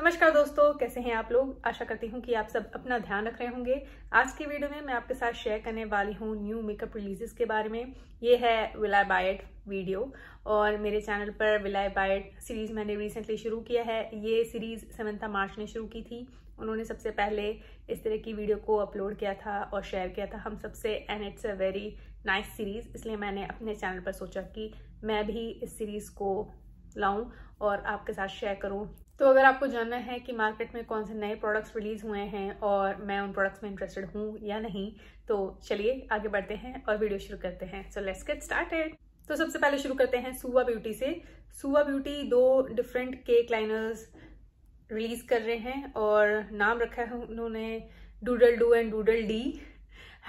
नमस्कार दोस्तों, कैसे हैं आप लोग? आशा करती हूँ कि आप सब अपना ध्यान रख रहे होंगे। आज की वीडियो में मैं आपके साथ शेयर करने वाली हूँ न्यू मेकअप रिलीजेस के बारे में। ये है विलाई बायट वीडियो और मेरे चैनल पर विलाई बायट सीरीज़ मैंने रिसेंटली शुरू किया है। ये सीरीज़ सेवंथा मार्च ने शुरू की थी। उन्होंने सबसे पहले इस तरह की वीडियो को अपलोड किया था और शेयर किया था। हम सबसे and it's a very nice series इसलिए मैंने अपने चैनल पर सोचा कि मैं भी इस सीरीज़ को लाऊं और आपके साथ शेयर करूँ। तो अगर आपको जानना है कि मार्केट में कौन से नए प्रोडक्ट्स रिलीज़ हुए हैं और मैं उन प्रोडक्ट्स में इंटरेस्टेड हूँ या नहीं तो चलिए आगे बढ़ते हैं और वीडियो शुरू करते हैं। सो लेट्स गेट स्टार्टेड तो सबसे पहले शुरू करते हैं सुवा ब्यूटी से। सुवा ब्यूटी दो डिफरेंट केक लाइनर्स रिलीज़ कर रहे हैं और नाम रखा है उन्होंने doodle do and doodle D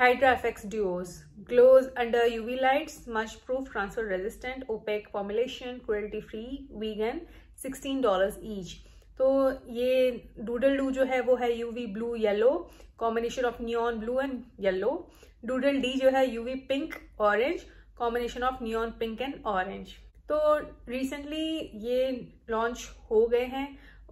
effects duos glows under UV lights much proof transfer resistant opaque formulation cruelty free vegan sixteen dollar each तो ये डूडल डू जो है, वो है UV blue yellow combination of neon blue and yellow doodle D जो है UV pink orange combination of neon pink and orange तो recently ये लॉन्च हो गए हैं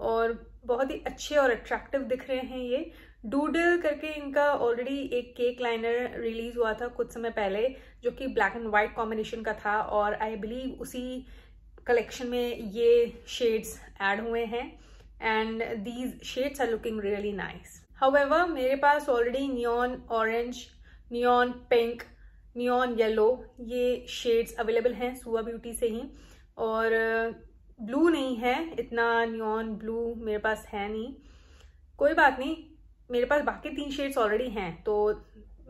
और बहुत ही अच्छे और अट्रैक्टिव दिख रहे हैं ये। डूडल करके इनका ऑलरेडी एक केक लाइनर रिलीज़ हुआ था कुछ समय पहले, जो कि ब्लैक एंड व्हाइट कॉम्बिनेशन का था और आई बिलीव उसी कलेक्शन में ये शेड्स ऐड हुए हैं। And these shades are looking really nice however मेरे पास already neon orange neon pink neon yellow ये शेड्स अवेलेबल हैं सुआ ब्यूटी से ही। और ब्लू नहीं है, इतना न्यून ब्लू मेरे पास है नहीं। कोई बात नहीं, मेरे पास बाकी तीन शेड्स ऑलरेडी हैं तो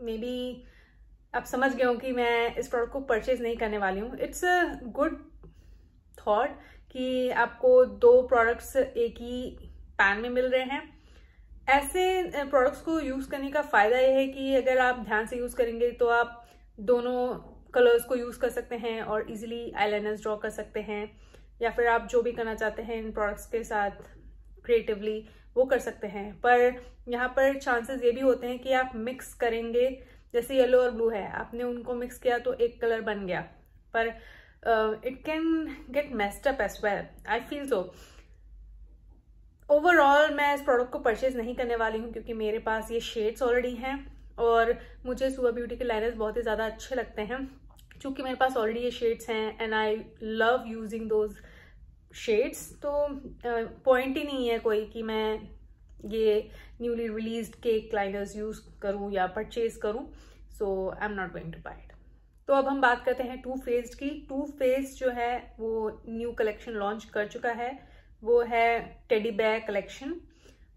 मे बी आप समझ गए हो कि मैं इस प्रोडक्ट को परचेज नहीं करने वाली हूँ। इट्स अ गुड थॉट कि आपको दो प्रोडक्ट्स एक ही पैन में मिल रहे हैं। ऐसे प्रोडक्ट्स को यूज़ करने का फ़ायदा यह है कि अगर आप ध्यान से यूज़ करेंगे तो आप दोनों कलर्स को यूज़ कर सकते हैं और इजीली आईलाइनर्स ड्रॉ कर सकते हैं। या फिर आप जो भी करना चाहते हैं इन प्रोडक्ट्स के साथ क्रिएटिवली वो कर सकते हैं। पर यहाँ पर चांसेस ये भी होते हैं कि आप मिक्स करेंगे। जैसे येलो और ब्लू है, आपने उनको मिक्स किया तो एक कलर बन गया। पर it can get messed up as well I feel so overall मैं इस प्रोडक्ट को परचेज नहीं करने वाली हूँ क्योंकि मेरे पास ये शेड्स ऑलरेडी हैं और मुझे सुबह ब्यूटी के लाइनर्स बहुत ही ज़्यादा अच्छे लगते हैं। चूँकि मेरे पास ऑलरेडी ये शेड्स हैं and I love using those shades तो पॉइंट uh, ही नहीं है कोई कि मैं ये newly release cake liners use करूँ या परचेज करूँ। So I am not going to buy it तो अब हम बात करते हैं टू फ़ेज़ की। टू फ़ेज़ जो है, वो न्यू कलेक्शन लॉन्च कर चुका है। वो है टेडी बैग कलेक्शन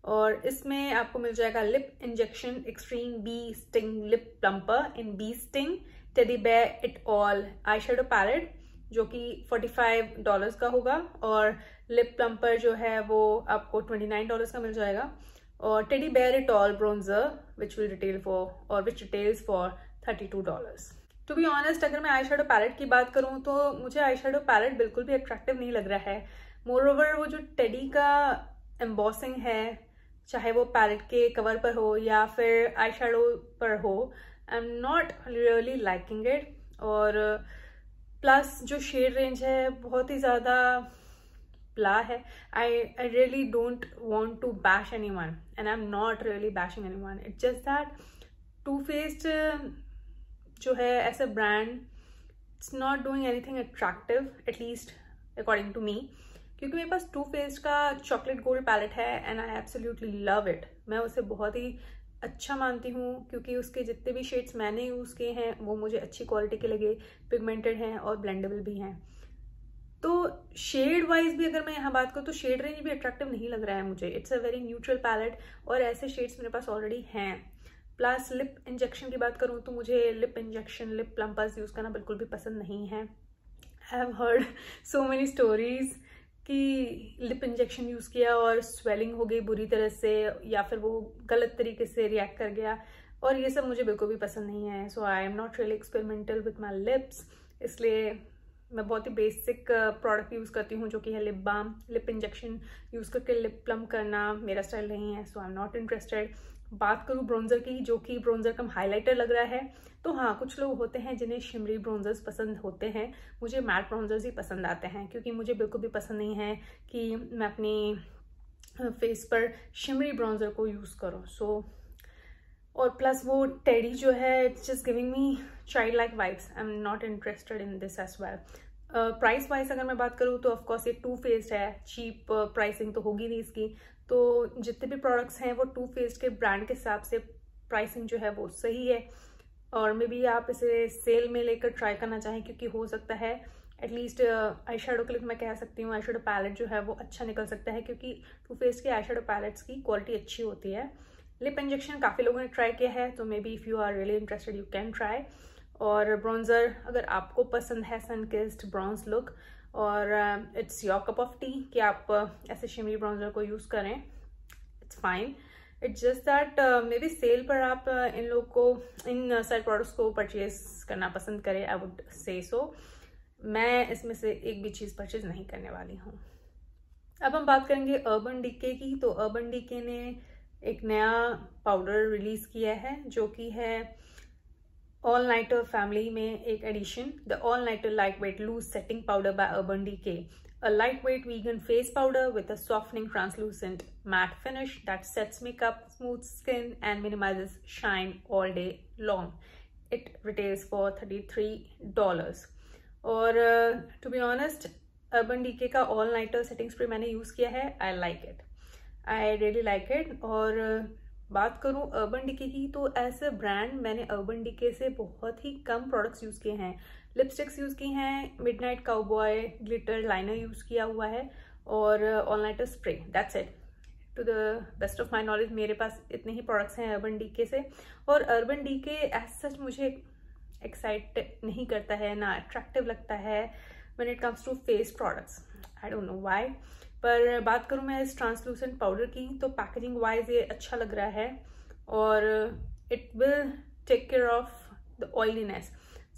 और इसमें आपको मिल जाएगा lip injection extreme bee sting lip plumper in bee sting teddy bag it all eye shadow palette जो कि 45 डॉलर्स का होगा और लिप प्लम्पर जो है, वो आपको 29 डॉलर्स का मिल जाएगा और teddy bear it all bronzer which will retail for और which retails for 32 dollars to be honest अगर मैं आई शेडो पैलेट की बात करूँ तो मुझे आई शेडो पैलेट बिल्कुल भी अट्रैक्टिव नहीं लग रहा है। मोर ओवर वो जो टेडी का एम्बॉसिंग है, चाहे वो पैलेट के कवर पर हो या फिर आई शेडो पर हो I am not really liking it और प्लस जो शेड रेंज है, बहुत ही ज़्यादा प्ला है। I I really don't want to bash anyone and I am not really bashing anyone it just that Too Faced जो है as a brand it's not doing anything attractive at least according to me क्योंकि मेरे पास Too Faced का chocolate gold palette है and I absolutely love it मैं उसे बहुत ही अच्छा मानती हूँ, क्योंकि उसके जितने भी शेड्स मैंने यूज़ किए हैं, वो मुझे अच्छी क्वालिटी के लगे पिगमेंटेड हैं और ब्लेंडेबल भी हैं. तो शेड वाइज भी अगर मैं यहाँ बात करूँ तो शेड रेंज भी अट्रैक्टिव नहीं लग रहा है मुझे. It's a very neutral palette और ऐसे शेड्स मेरे पास ऑलरेडी हैं. प्लस लिप इंजेक्शन की बात करूँ तो मुझे lip injection lip plumpers use करना बिल्कुल भी पसंद नहीं है। I have heard so many stories कि लिप इंजेक्शन यूज़ किया और स्वेलिंग हो गई बुरी तरह से या फिर वो गलत तरीके से रिएक्ट कर गया और ये सब मुझे बिल्कुल भी पसंद नहीं है। So I am not really experimental with my lips इसलिए मैं बहुत ही बेसिक प्रोडक्ट यूज़ करती हूँ जो कि है lip balm lip injection use करके लिप प्लम करना मेरा स्टाइल नहीं है so I am not interested बात करूँ ब्रोंजर की जो कि ब्रोंजर कम हाईलाइटर लग रहा है तो हाँ कुछ लोग होते हैं जिन्हें शिमरी ब्रोंजर्स पसंद होते हैं। मुझे मैट ब्रोंजर्स ही पसंद आते हैं क्योंकि मुझे बिल्कुल भी पसंद नहीं है कि मैं अपनी फेस पर शिमरी ब्राउज़र को यूज़ करूँ। सो so, और प्लस वो टेडी जो है it's just giving me child like vibes I am not interested in this as well price wise अगर मैं बात करूँ तो ऑफकोर्स ये टू फेस्ड है चीप प्राइसिंग तो होगी नहीं इसकी। तो जितने भी प्रोडक्ट्स हैं वो टू फेस्ड के ब्रांड के हिसाब से प्राइसिंग जो है वो सही है। और मे बी आप इसे सेल में लेकर ट्राई करना चाहें क्योंकि हो सकता है एटलीस्ट आई शेडो के लिए मैं कह सकती हूँ आई शेडो पैलेट जो है वो अच्छा निकल सकता है क्योंकि टू फेस के आई शेडो पैलेट्स की क्वालिटी अच्छी होती है। लिप इंजेक्शन काफ़ी लोगों ने ट्राई किया है तो maybe if you are really interested you can try और ब्रॉन्ज़र अगर आपको पसंद है सनकिस्ड ब्राउन्स लुक और it's your cup of tea कि आप uh, ऐसे शिमरी ब्राउज़र को यूज़ करें। It's fine it's just that maybe sale पर आप uh, इन लोग को इन साइड प्रोडक्ट्स को परचेज करना पसंद करें आई वुड से सो मैं इसमें से एक भी चीज़ परचेज नहीं करने वाली हूँ। अब हम बात करेंगे अर्बन डीके की। तो अर्बन डीके ने एक नया पाउडर रिलीज़ किया है जो कि है ऑल नाइटर फैमिली में एक addition the all nighter lightweight loose setting powder by Urban Decay a lightweight vegan face powder with a softening translucent matte finish that sets makeup smooth skin and minimize shine all day long it retails for thirty three dollars और to be honest Urban Decay का all nighter setting spray मैंने use किया है. I like it I really like it और बात करूँ Urban Decay की तो एज अ ब्रांड मैंने अर्बन डिके से बहुत ही कम प्रोडक्ट्स यूज़ किए हैं। लिपस्टिक्स यूज़ की हैं midnight cowboy glitter liner use किया हुआ है, और all spray that's it to the best of my knowledge मेरे पास इतने ही प्रोडक्ट्स हैं अर्बन डीके से। और अर्बन डीके एज सच मुझे एक्साइट नहीं करता है, ना अट्रैक्टिव लगता है when it comes to face products I don't know why पर बात करूँ मैं इस ट्रांसलूसेंट पाउडर की तो पैकेजिंग वाइज ये अच्छा लग रहा है और it will take care of the oiliness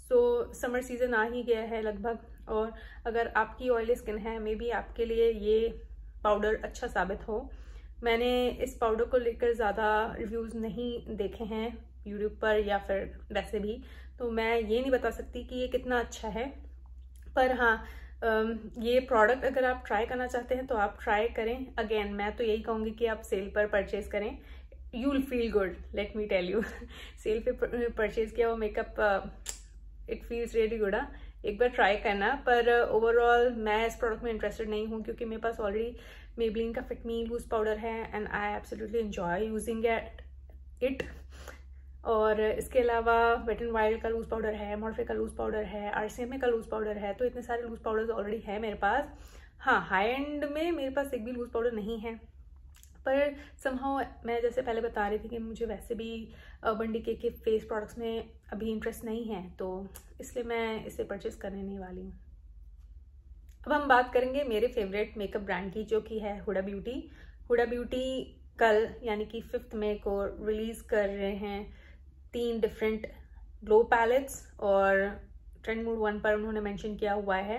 so summer season आ ही गया है लगभग और अगर आपकी ऑयली स्किन है मे बी आपके लिए ये पाउडर अच्छा साबित हो। मैंने इस पाउडर को लेकर ज़्यादा रिव्यूज़ नहीं देखे हैं यूट्यूब पर या फिर वैसे भी तो मैं ये नहीं बता सकती कि ये कितना अच्छा है। पर हाँ ये प्रोडक्ट अगर आप ट्राई करना चाहते हैं तो आप ट्राई करें। अगेन मैं तो यही कहूँगी कि आप सेल पर परचेज करें। You will feel good let me tell you sale पे परचेज किया वो makeup it feels really good एक बार ट्राई करना पर ओवरऑल uh, मैं इस प्रोडक्ट में इंटरेस्टेड नहीं हूँ क्योंकि मेरे पास ऑलरेडी मेबलिन का फिटमी लूज पाउडर है and I absolutely enjoy using it और इसके अलावा वेट एंड वाइल्ड का लूज पाउडर है मॉर्फे का लूज पाउडर है आर का लूज पाउडर है तो इतने सारे लूज पाउडर्स ऑलरेडी है मेरे पास। हाँ हाई एंड में मेरे पास एक भी लूज पाउडर नहीं है पर समहाउ मैं जैसे पहले बता रही थी कि मुझे वैसे भी बंडी के, के फेस प्रोडक्ट्स में अभी इंटरेस्ट नहीं है तो इसलिए मैं इसे परचेज करने नहीं वाली हूँ। अब हम बात करेंगे मेरे फेवरेट मेकअप ब्रांड की जो कि है हुडा ब्यूटी हुडा ब्यूटी कल यानी कि फिफ्थ मे को रिलीज़ कर रहे हैं। तीन डिफरेंट ग्लो पैलेट्स और ट्रेंड मूड वन पर उन्होंने मैंशन किया हुआ है।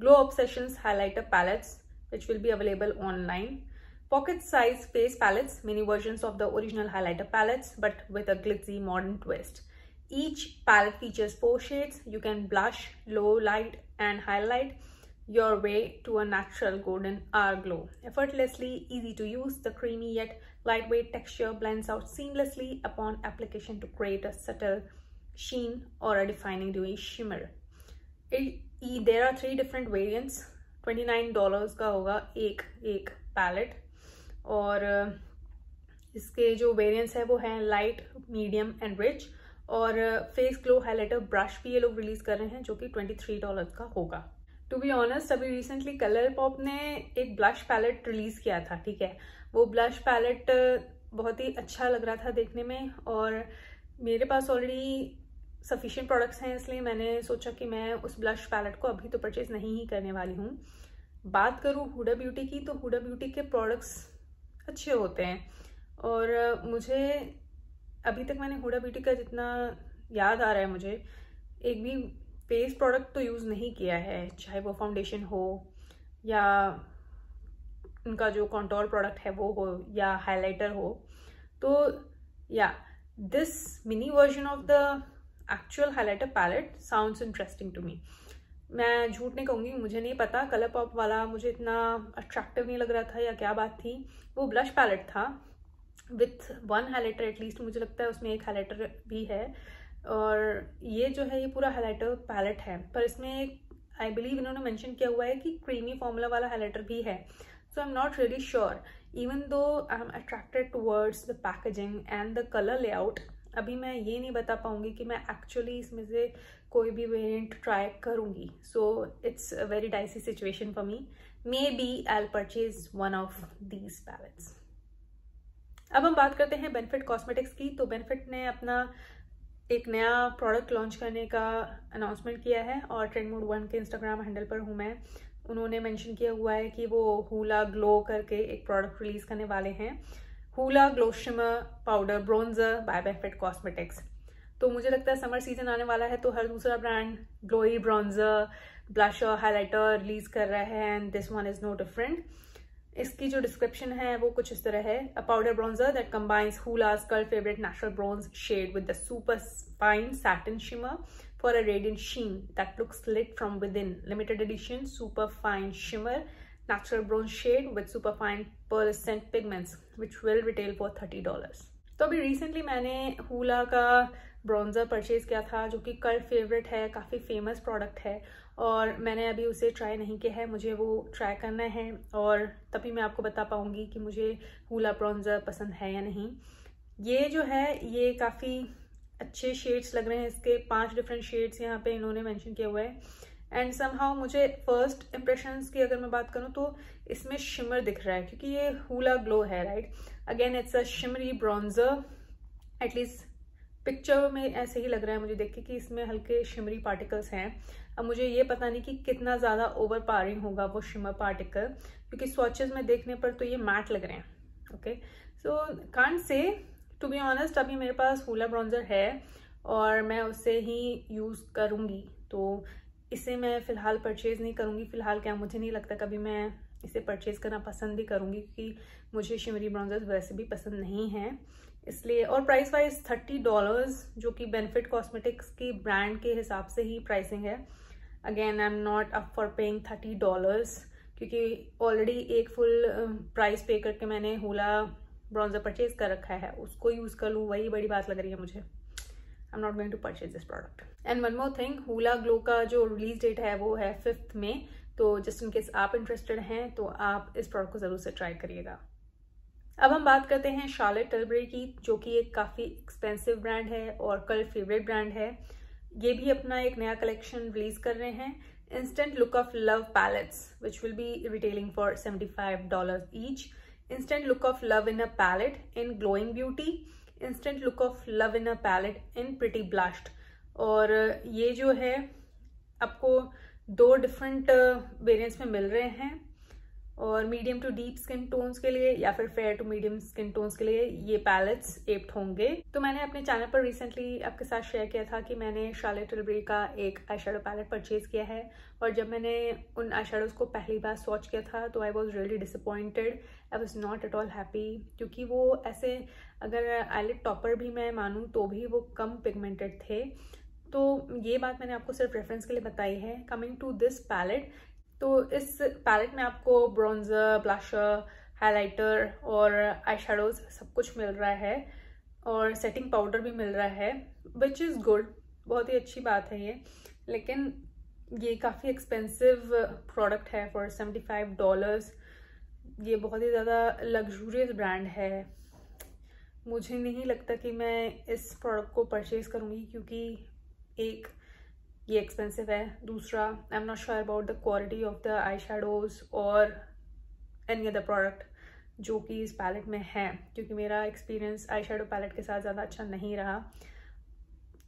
Glow obsession highlighter palettes which will भी available online pocket size face palettes mini version of the original highlighter palettes but with a glitzy modern twist each palette features four shades you can blush lowlight and highlight your way to a natural golden hour glow effortlessly easy to use, the creamy yet Lightweight texture blends out seamlessly upon application to create a subtle sheen or a defining dewy shimmer. It, there are three different variants. $29 का होगा एक एक palette और इसके जो variants है वो हैं लाइट मीडियम एंड रिच और फेस ग्लो हाईलाइटर ब्रश भी ये लोग रिलीज़ कर रहे हैं जो कि $23 का होगा टू बी ऑनेस्ट अभी रिसेंटली कलर पॉप ने एक ब्लश पैलेट रिलीज़ किया था ठीक है वो ब्लश पैलेट बहुत ही अच्छा लग रहा था देखने में और मेरे पास ऑलरेडी सफिशिएंट प्रोडक्ट्स हैं, इसलिए मैंने सोचा कि मैं उस ब्लश पैलेट को अभी तो परचेज नहीं ही करने वाली हूँ। बात करूँ हुडा ब्यूटी की तो हुडा ब्यूटी के प्रोडक्ट्स अच्छे होते हैं और मुझे अभी तक मैंने हुडा ब्यूटी का जितना याद आ रहा है मुझे, एक भी फेस प्रोडक्ट तो यूज़ नहीं किया है, चाहे वो फाउंडेशन हो या उनका जो कॉन्टोर प्रोडक्ट है वो हो या हाइलाइटर हो। तो या this mini version of the actual highlighter palette sounds interesting to me मैं झूठ नहीं कहूँगी, मुझे नहीं पता कलर पॉप वाला मुझे इतना अट्रैक्टिव नहीं लग रहा था या क्या बात थी। वो ब्लश पैलेट था with one highlighter at least मुझे लगता है उसमें एक हाईलाइटर भी है। और ये जो है, ये पूरा हाईलाइटर पैलेट है। पर इसमें आई बिलीव इन्होंने मेंशन किया हुआ है कि क्रीमी फॉर्मूला वाला हाईलाइटर भी है। Am not really sure even though I am attracted towards the packaging and the colour layout अभी मैं ये नहीं बता पाऊँगी कि मैं एक्चुअली इसमें से कोई भी वेरिएंट ट्राई करूँगी. So it's a very dicey situation for me maybe I purchase one of these palettes अब हम बात करते हैं बेनिफिट कॉस्मेटिक्स की. तो बेनिफिट ने अपना एक नया प्रोडक्ट लॉन्च करने का अनाउंसमेंट किया है और ट्रेंड मूड वन के इंस्टाग्राम हैंडल पर हूँ मैं. उन्होंने मेंशन किया हुआ है कि वो हुला ग्लो करके एक प्रोडक्ट रिलीज़ करने वाले हैं। Hoola glow shimmer powder bronzer by Benefit Cosmetics तो मुझे लगता है समर सीज़न आने वाला है तो हर दूसरा brand glowy bronzer blusher highlighter release कर रहा है and this one is no different इसकी जो डिस्क्रिप्शन है, वो कुछ इस तरह है। A powder bronzer that combines Hoola's cult favourite natural bronze shade with the super fine satin shimmer a radiant sheen that looks lit from within limited edition super fine shimmer natural bronze shade with superfine pearlescent pigments, which will retail for $30. तो अभी recently मैंने hula का bronzer purchase किया था, जो कि कल favourite है, काफ़ी फ़ेमस प्रोडक्ट है, और मैंने अभी उसे ट्राई नहीं किया है, मुझे वो ट्राई करना है, और तभी मैं आपको बता पाऊँगी कि मुझे हुला ब्रॉन्जर पसंद है या नहीं ये जो है, ये काफ़ी अच्छे शेड्स लग रहे हैं, इसके पाँच डिफरेंट शेड्स यहाँ पे इन्होंने मेंशन किए हुए हैं। एंड समहाउ मुझे फ़र्स्ट इम्प्रेशन की अगर मैं बात करूँ तो इसमें शिमर दिख रहा है, क्योंकि ये हुला ग्लो है right again it's a shimmery bronzer at least picture में ऐसे ही लग रहा है मुझे देख के कि इसमें हल्के शिमरी पार्टिकल्स हैं। अब मुझे ये पता नहीं कि कितना ज़्यादा ओवर पारिंग होगा वो शिमर पार्टिकल क्योंकि स्वॉचेज में देखने पर तो ये मैट लग रहे हैं okay so can't say to be honest अभी मेरे पास हुला ब्रॉन्जर है और मैं उससे ही यूज़ करूँगी। तो इसे मैं फ़िलहाल परचेज़ नहीं करूँगी। फ़िलहाल क्या मुझे नहीं लगता कभी मैं इसे परचेज़ करना पसंद भी करूँगी क्योंकि मुझे शिमरी ब्राउजर्स वैसे भी पसंद नहीं हैं। इसलिए और प्राइस वाइज थर्टी डॉलर्स जो कि बेनिफिट कॉस्मेटिक्स की ब्रांड के हिसाब से ही प्राइसिंग है। Again I am not up for paying thirty dollars क्योंकि ऑलरेडी एक फुल प्राइस पे करके मैंने हुला ब्राउज़र परचेज कर रखा है, उसको यूज़ कर लूँ, वही बड़ी बात लग रही है मुझे। I am not going to purchase this product and one more thing Hoola glow का जो रिलीज़ डेट है, वो है फिफ्थ में तो जस्ट इन केस आप इंटरेस्टेड हैं तो आप इस प्रोडक्ट को ज़रूर से ट्राई करिएगा। अब हम बात करते हैं शार्लेट टेलबरी की, जो कि एक काफ़ी एक्सपेंसिव ब्रांड है और कल फेवरेट ब्रांड है। ये भी अपना एक नया कलेक्शन रिलीज़ कर रहे हैं। Instant look of love palettes which will be retailing for seventy five dollar instant look of love in a palette in glowing beauty instant look of love in a palette in pretty blast और, ये जो है, आपको दो different variants में मिल रहे हैं। और medium to deep skin tones के लिए या फिर fair to medium skin tones के लिए ये पैलेट्स एप्ट होंगे। तो मैंने अपने चैनल पर रिसेंटली आपके साथ शेयर किया था कि मैंने शार्लेट टिलबरी का एक आई पैलेट परचेज किया है और जब मैंने उन आई को पहली बार सोच किया था तो I was really disappointed I was not at all happy क्योंकि वो ऐसे अगर आईलेट टॉपर भी मैं मानूँ तो भी वो कम पिगमेंटेड थे। तो ये बात मैंने आपको सिर्फ़ रेफरेंस के लिए बताई है। कमिंग टू दिस पैलेट तो इस पैलेट में आपको ब्रॉन्जर ब्लशर हाइलाइटर और आई सब कुछ मिल रहा है और सेटिंग पाउडर भी मिल रहा है विच इज़ गुड बहुत ही अच्छी बात है ये। लेकिन ये काफ़ी एक्सपेंसिव प्रोडक्ट है फॉर सेवेंटी फाइव डॉलर्स ये बहुत ही ज़्यादा लग्जूरियस ब्रांड है। मुझे नहीं लगता कि मैं इस प्रोडक्ट को परचेज़ करूँगी क्योंकि एक ये एक्सपेंसिव है। दूसरा I am not sure about the quality of the eye shadows और एनी अदर प्रोडक्ट जो कि इस पैलेट में है, क्योंकि मेरा एक्सपीरियंस आई शेडो पैलेट के साथ ज़्यादा अच्छा नहीं रहा।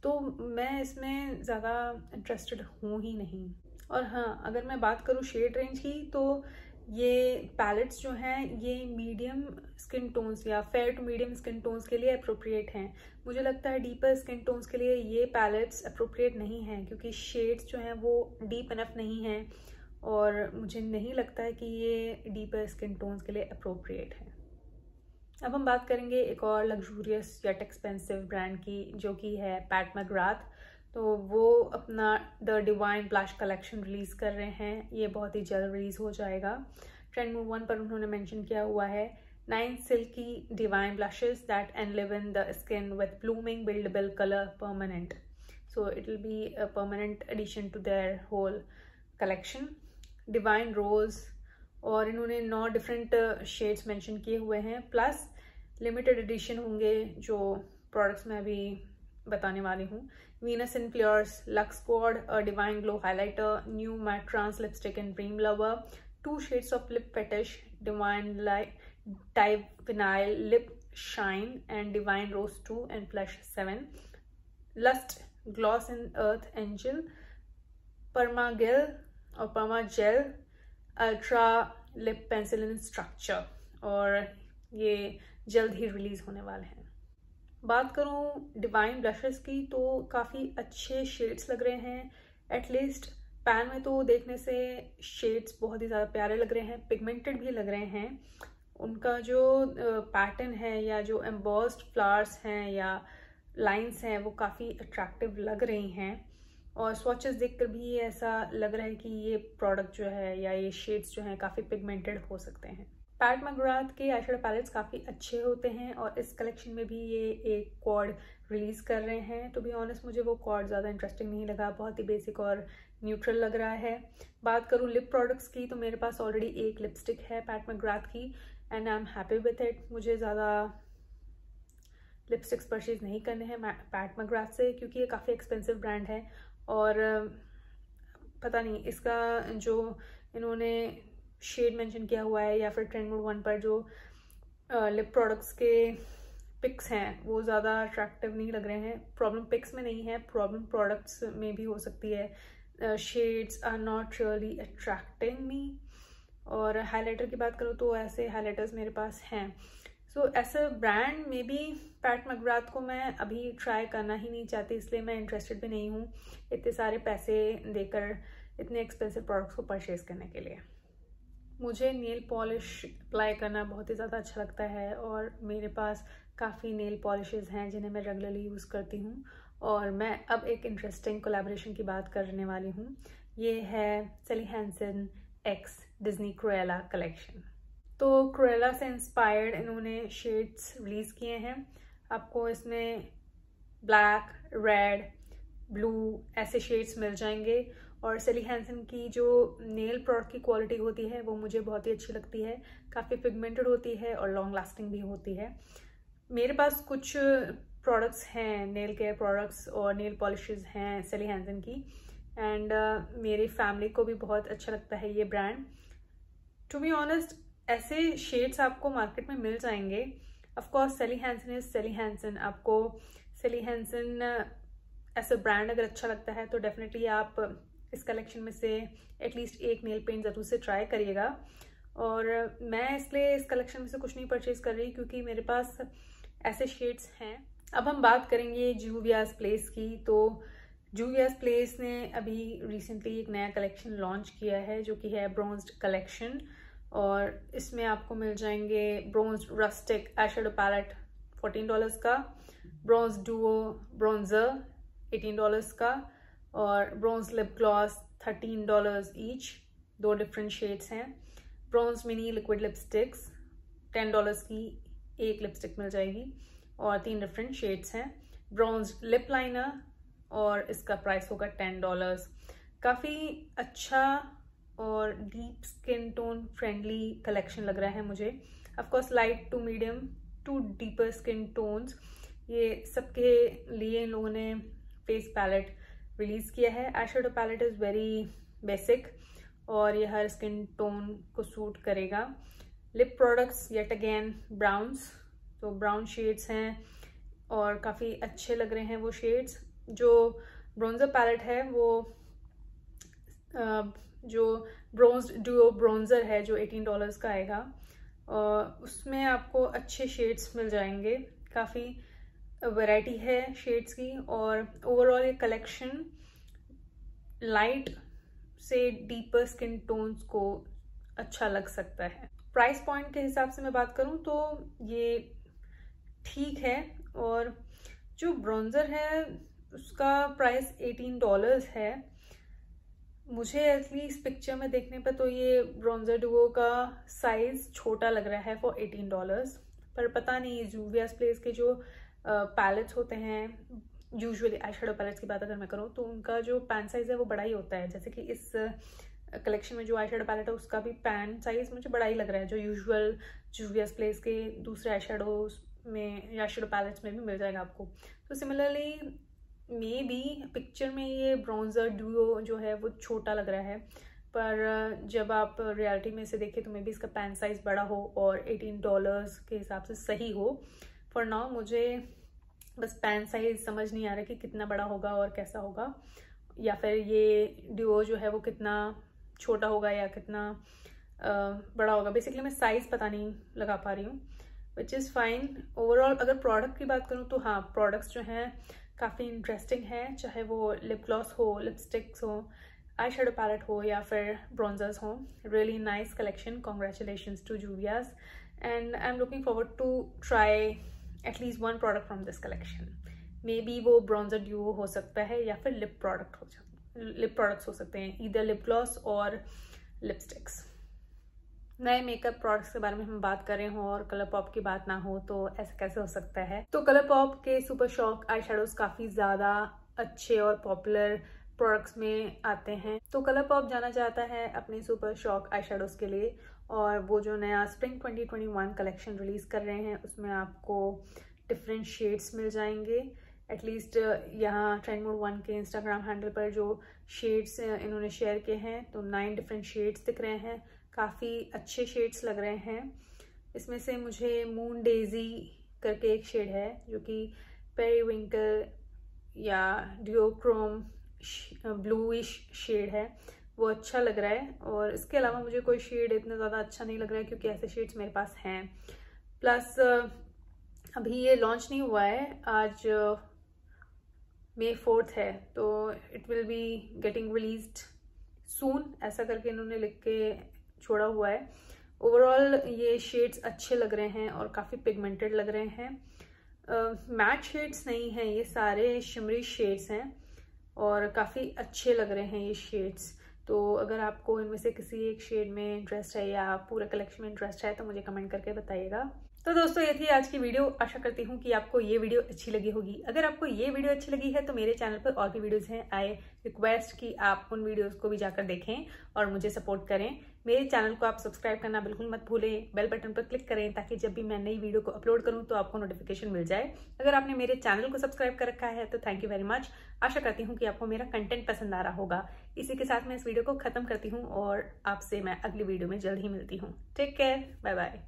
तो मैं इसमें ज़्यादा इंटरेस्टेड हूँ ही नहीं। और हाँ अगर मैं बात करूँ शेड रेंज की तो ये पैलेट्स जो हैं, ये मीडियम स्किन टोन्स या fair to medium skin tones के लिए अप्रोप्रिएट हैं। मुझे लगता है डीपर स्किन टोन्स के लिए ये पैलेट्स अप्रोप्रिएट नहीं हैं, क्योंकि शेड्स जो हैं वो डीप इनफ नहीं हैं और मुझे नहीं लगता है कि ये डीपर स्किन टोन्स के लिए अप्रोप्रिएट है। अब हम बात करेंगे एक और लग्जूरियस यट एक्सपेंसिव ब्रांड की, जो कि है पैट मैग्राथ तो वो अपना the divine blush collection release कर रहे हैं। ये बहुत ही जल्द रिलीज़ हो जाएगा। ट्रेंड मूव वन पर उन्होंने मेंशन किया हुआ है। Nine silky divine blushes that and live in the skin with blooming buildable colour permanent so it will be a permanent addition to their whole collection divine rose और इन्होंने नौ different shades mention किए हुए हैं। Plus limited edition होंगे जो products मैं अभी बताने वाली हूँ। Venus in pures luxe code a divine glow highlighter new matte trance lipstick and dream lover two shades of lip fetish divine light type vinyl lip shine and divine rose two and flash seven lust gloss in earth angel permagel और perma gel ultra lip pencil in structure और ये जल्द ही release होने वाले हैं। बात करूँ divine blushes की तो काफ़ी अच्छे शेड्स लग रहे हैं। एटलीस्ट पैन में तो देखने से शेड्स बहुत ही ज़्यादा प्यारे लग रहे हैं पिगमेंटेड भी लग रहे हैं। उनका जो पैटर्न है या जो एम्बॉस्ड फ्लावर्स हैं या लाइंस हैं, वो काफ़ी अट्रैक्टिव लग रही हैं। और स्वॉचेस देखकर भी ऐसा लग रहा है कि ये प्रोडक्ट जो है या ये शेड्स जो हैं काफ़ी पिगमेंटेड हो सकते हैं। पैट मगरात के आई पैलेट्स काफ़ी अच्छे होते हैं और इस कलेक्शन में भी ये एक कॉर्ड रिलीज़ कर रहे हैं। तो भी ऑनेस्ट मुझे वो कॉर्ड ज़्यादा इंटरेस्टिंग नहीं लगा, बहुत ही बेसिक और न्यूट्रल लग रहा है। बात करूँ लिप प्रोडक्ट्स की तो मेरे पास ऑलरेडी एक लिपस्टिक है पैट मगरात की and I am happy with it मुझे ज़्यादा लिपस्टिक्स परचेज नहीं करने हैं पैट मगरात से, क्योंकि ये काफ़ी एक्सपेंसिव ब्रांड है। और, पता नहीं, इसका जो इन्होंने शेड मेंशन किया हुआ है या फिर ट्रेंड मोड वन पर जो लिप प्रोडक्ट्स के पिक्स हैं वो ज़्यादा अट्रैक्टिव नहीं लग रहे हैं। प्रॉब्लम पिक्स में नहीं है प्रॉब्लम प्रोडक्ट्स में भी हो सकती है। Shades are not really attracting me और हाईलाइटर की बात करूँ तो ऐसे हाईलाइटर्स मेरे पास हैं। सो so, ऐसे ब्रांड में भी पैट मकबरात को मैं अभी ट्राई करना ही नहीं चाहती इसलिए मैं इंटरेस्टेड भी नहीं हूँ इतने सारे पैसे देकर इतने एक्सपेंसिव प्रोडक्ट्स को परचेज करने के लिए। मुझे नेल पॉलिश अप्लाई करना बहुत ही ज़्यादा अच्छा लगता है और मेरे पास काफ़ी नेल पॉलिशेज़ हैं जिन्हें मैं रेगुलरली यूज़ करती हूँ। और मैं अब एक इंटरेस्टिंग कोलेब्रेशन की बात करने वाली हूँ। ये है Sally Hansen x Disney Cruella collection तो क्रोएला से इंस्पायर्ड इन्होंने शेड्स रिलीज़ किए हैं। आपको इसमें ब्लैक रेड ब्लू ऐसे शेड्स मिल जाएँगे। और सेली हैंसन की जो नेल प्रोडक्ट की क्वालिटी होती है वो मुझे बहुत ही अच्छी लगती है। काफ़ी पिगमेंटेड होती है और लॉन्ग लास्टिंग भी होती है। मेरे पास कुछ प्रोडक्ट्स हैं नेल केयर प्रोडक्ट्स और नेल पॉलिशेज हैं सेली हैंसन की। एंड uh, मेरी फैमिली को भी बहुत अच्छा लगता है ये ब्रांड टू बी ऑनेस्ट ऐसे शेड्स आपको मार्केट में मिल जाएँगे। ऑफकोर्स सेली हैंसन इज़ सेली हैंसन आपको सेली हैंसन ऐसा ब्रांड अगर अच्छा लगता है तो डेफिनेटली आप इस कलेक्शन में से एटलीस्ट एक नेल पेंट ज़रूर से ट्राई करिएगा। और मैं इसलिए इस कलेक्शन में से कुछ नहीं परचेज कर रही क्योंकि मेरे पास ऐसे शेड्स हैं। अब हम बात करेंगे जूवियाज प्लेस की। तो जूवियाज प्लेस ने अभी रिसेंटली एक नया कलेक्शन लॉन्च किया है जो कि है ब्रॉन्ज कलेक्शन और इसमें आपको मिल जाएँगे bronze rustic eyeshadow palette fourteen dollars का bronze duo bronzer eighteen dollars का और bronze lip gloss thirteen dollars each दो डिफरेंट शेड्स हैं. Bronze mini liquid lipsticks ten dollars की एक लिपस्टिक मिल जाएगी और तीन डिफरेंट शेड्स हैं. ब्रॉन्ज लिप लाइनर और इसका प्राइस होगा टेन डॉलर्स काफ़ी अच्छा और deep skin tone friendly collection लग रहा है मुझे. Of course light to medium to deeper skin tones ये सबके लिए इन लोगों ने फेस पैलेट रिलीज़ किया है. Eye shadow palette is very basic और ये हर स्किन टोन को सूट करेगा. Lip products yet again browns तो ब्राउन शेड्स हैं और काफ़ी अच्छे लग रहे हैं वो शेड्स जो ब्रोंजर पैलेट है वो जो ब्रोंज डुओ ब्रोंजर है जो 18 डॉलर्स का आएगा उसमें आपको अच्छे शेड्स मिल जाएँगे. काफ़ी वैरायटी है शेड्स की और ओवरऑल ये कलेक्शन लाइट से डीपर स्किन टोन्स को अच्छा लग सकता है। प्राइस पॉइंट के हिसाब से मैं बात करूँ तो ये ठीक है और जो ब्रॉन्जर है, उसका प्राइस एटीन डॉलर्स है। मुझे एटलीस्ट पिक्चर में देखने पर तो ये ब्रॉन्जर डुओ का साइज़ छोटा लग रहा है फॉर एटीन डॉलर्स पर पता नहीं जूवियास प्लेस के जो पैलेट्स होते हैं यूजुअली आई शेडो पैलेट्स की बात अगर मैं करूँ तो उनका जो पैन साइज़ है वो बड़ा ही होता है। जैसे कि इस कलेक्शन में जो आई शेडो पैलेट है, उसका भी पैन साइज़ मुझे बड़ा ही लग रहा है, जो यूजुअल जूवियस प्लेस के दूसरे आई में या शेडो पैलेट्स में भी मिल जाएगा आपको। तो सिमिलरली मे बी पिक्चर में ये ब्राउन्जर डुओ जो है, वो छोटा लग रहा है, पर जब आप रियलिटी में इसे देखें तो मे बी इसका पैन साइज़ बड़ा हो और 18 डॉलर्स के हिसाब से सही हो। फॉर नाउ मुझे बस पैन साइज़ समझ नहीं आ रहा कि कितना बड़ा होगा और कैसा होगा। या फिर ये डुओ जो है वो कितना छोटा होगा या कितना बड़ा होगा। बेसिकली मैं साइज़ पता नहीं लगा पा रही हूँ विच इज़ फाइन ओवरऑल अगर प्रोडक्ट की बात करूँ तो हाँ प्रोडक्ट्स जो हैं काफ़ी इंटरेस्टिंग है, चाहे वो लिप ग्लॉस हो लिपस्टिक्स हो आई शेडो पैलेट हो या फिर ब्रॉन्जर्स हो। Really nice collection congratulation to Juvia's and I am looking forward to try at least one product from this collection maybe वो ब्रॉन्जर ड्यू हो सकता है या फिर लिप प्रोडक्ट हो लिप प्रोडक्ट्स हो सकते हैं इधर लिप ग्लॉस और लिपस्टिक्स नए मेकअप प्रोडक्ट्स के बारे में हम बात कर हो और कलर पॉप की बात ना हो तो ऐसा कैसे हो सकता है? तो कलर पॉप के सुपर शॉक आई काफ़ी ज़्यादा अच्छे और पॉपुलर प्रोडक्ट्स में आते हैं। तो कलर पॉप जाना चाहता है अपने सुपर शॉक आई के लिए। और वो जो नया स्प्रिंग 2021 कलेक्शन रिलीज़ कर रहे हैं, उसमें आपको डिफरेंट शेड्स मिल जाएँगे। एटलीस्ट यहाँ ट्रेंड मोड वन के इंस्टाग्राम हैंडल पर जो शेड्स इन्होंने शेयर किए हैं तो नाइन डिफरेंट शेड्स दिख रहे हैं। काफ़ी अच्छे शेड्स लग रहे हैं। इसमें से मुझे मून डेजी करके एक शेड है, जो कि पेरीविंकल या डिओक्रोम ब्लूइश शेड है। वो अच्छा लग रहा है और इसके अलावा मुझे कोई शेड इतना ज़्यादा अच्छा नहीं लग रहा है क्योंकि ऐसे शेड्स मेरे पास हैं। प्लस अभी ये लॉन्च नहीं हुआ है। आज मे फोर्थ है तो it will be getting released soon ऐसा करके इन्होंने लिख के छोड़ा हुआ है। ओवरऑल ये शेड्स अच्छे लग रहे हैं और काफ़ी पिगमेंटेड लग रहे हैं। मैट uh, शेड्स नहीं हैं ये सारे शिमरी शेड्स हैं और काफ़ी अच्छे लग रहे हैं ये शेड्स तो अगर आपको इनमें से किसी एक शेड में इंटरेस्ट है या पूरा कलेक्शन में इंटरेस्ट है तो मुझे कमेंट करके बताइएगा। तो दोस्तों, ये थी आज की वीडियो आशा करती हूँ कि आपको ये वीडियो अच्छी लगी होगी। अगर आपको ये वीडियो अच्छी लगी है तो मेरे चैनल पर और भी वीडियोज़ हैं। आई रिक्वेस्ट कि आप उन वीडियोज़ को भी जाकर देखें और मुझे सपोर्ट करें। मेरे चैनल को आप सब्सक्राइब करना बिल्कुल मत भूलें, बेल बटन पर क्लिक करें ताकि जब भी मैं नई वीडियो को अपलोड करूँ तो आपको नोटिफिकेशन मिल जाए। अगर आपने मेरे चैनल को सब्सक्राइब कर रखा है तो थैंक यू वेरी मच आशा करती हूँ कि आपको मेरा कंटेंट पसंद आ रहा होगा। इसी के साथ मैं इस वीडियो को खत्म करती हूँ और आपसे मैं अगली वीडियो में जल्द ही मिलती हूँ। Take care bye bye